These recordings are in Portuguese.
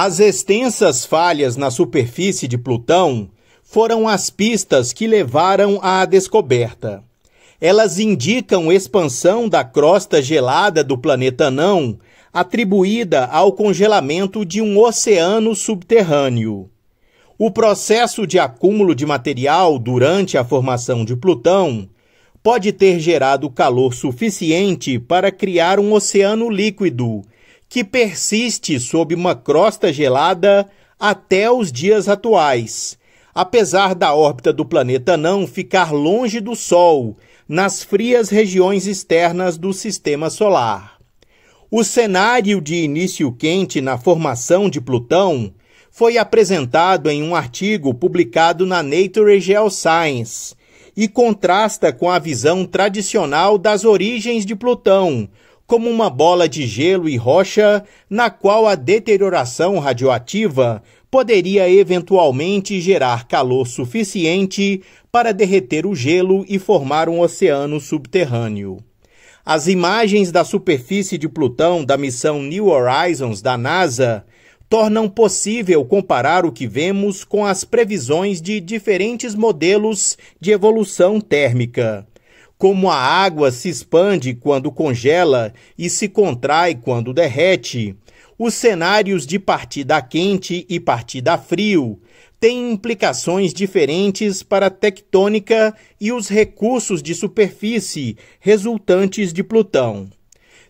As extensas falhas na superfície de Plutão foram as pistas que levaram à descoberta. Elas indicam expansão da crosta gelada do planeta Não, atribuída ao congelamento de um oceano subterrâneo. O processo de acúmulo de material durante a formação de Plutão pode ter gerado calor suficiente para criar um oceano líquido que persiste sob uma crosta gelada até os dias atuais, apesar da órbita do planeta não ficar longe do Sol, nas frias regiões externas do sistema solar. O cenário de início quente na formação de Plutão foi apresentado em um artigo publicado na Nature Geoscience e contrasta com a visão tradicional das origens de Plutão, como uma bola de gelo e rocha na qual a deterioração radioativa poderia eventualmente gerar calor suficiente para derreter o gelo e formar um oceano subterrâneo. As imagens da superfície de Plutão da missão New Horizons da NASA tornam possível comparar o que vemos com as previsões de diferentes modelos de evolução térmica como a água se expande quando congela e se contrai quando derrete, os cenários de partida quente e partida frio têm implicações diferentes para a tectônica e os recursos de superfície resultantes de Plutão.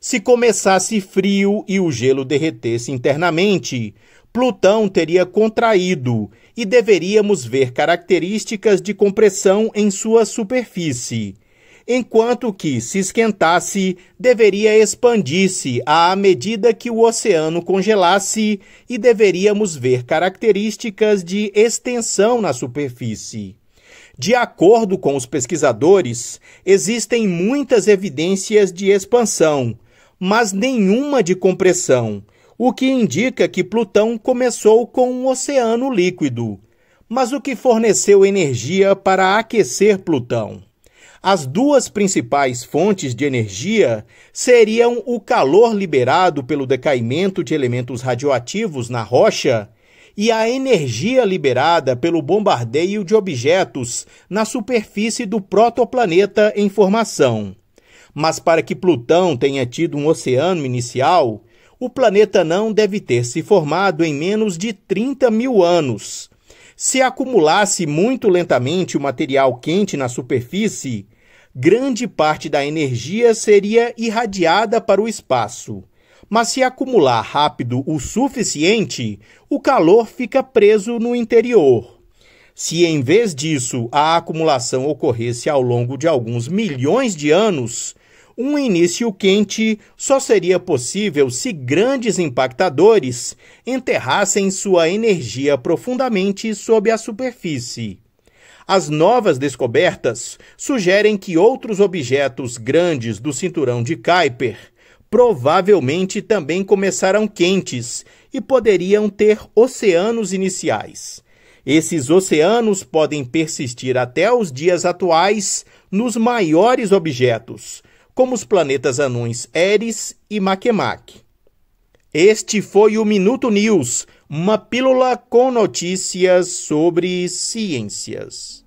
Se começasse frio e o gelo derretesse internamente, Plutão teria contraído e deveríamos ver características de compressão em sua superfície enquanto que, se esquentasse, deveria expandir-se à medida que o oceano congelasse e deveríamos ver características de extensão na superfície. De acordo com os pesquisadores, existem muitas evidências de expansão, mas nenhuma de compressão, o que indica que Plutão começou com um oceano líquido. Mas o que forneceu energia para aquecer Plutão? As duas principais fontes de energia seriam o calor liberado pelo decaimento de elementos radioativos na rocha e a energia liberada pelo bombardeio de objetos na superfície do protoplaneta em formação. Mas para que Plutão tenha tido um oceano inicial, o planeta não deve ter se formado em menos de 30 mil anos se acumulasse muito lentamente o material quente na superfície, grande parte da energia seria irradiada para o espaço. Mas se acumular rápido o suficiente, o calor fica preso no interior. Se em vez disso a acumulação ocorresse ao longo de alguns milhões de anos, um início quente só seria possível se grandes impactadores enterrassem sua energia profundamente sob a superfície. As novas descobertas sugerem que outros objetos grandes do cinturão de Kuiper provavelmente também começaram quentes e poderiam ter oceanos iniciais. Esses oceanos podem persistir até os dias atuais nos maiores objetos, como os planetas anões Eris e Makemake. Este foi o Minuto News, uma pílula com notícias sobre ciências.